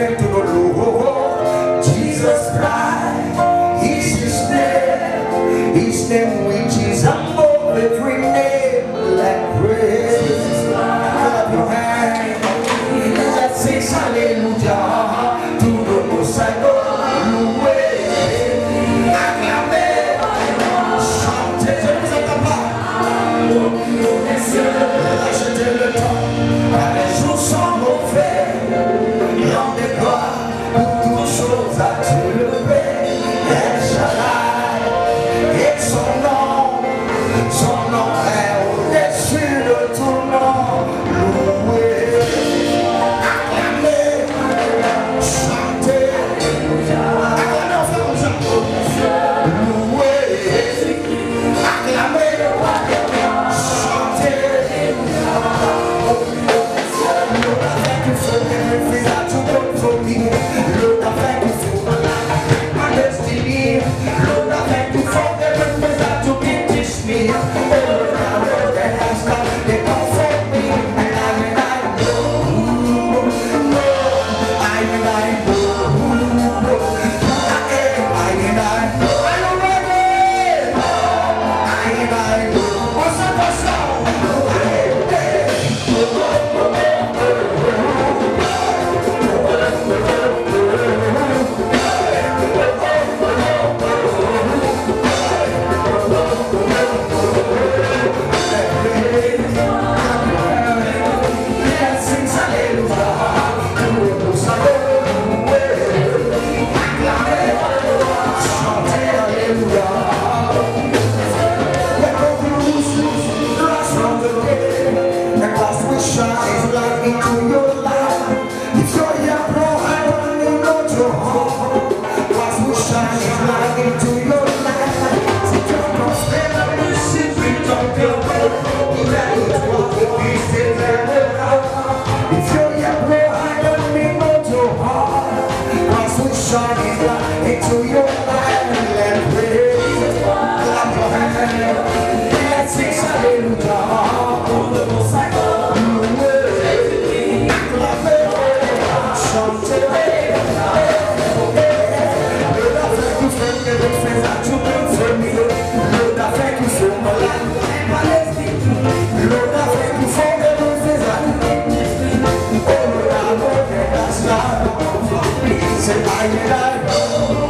to the Jesus Christ is his name. His name into your I did I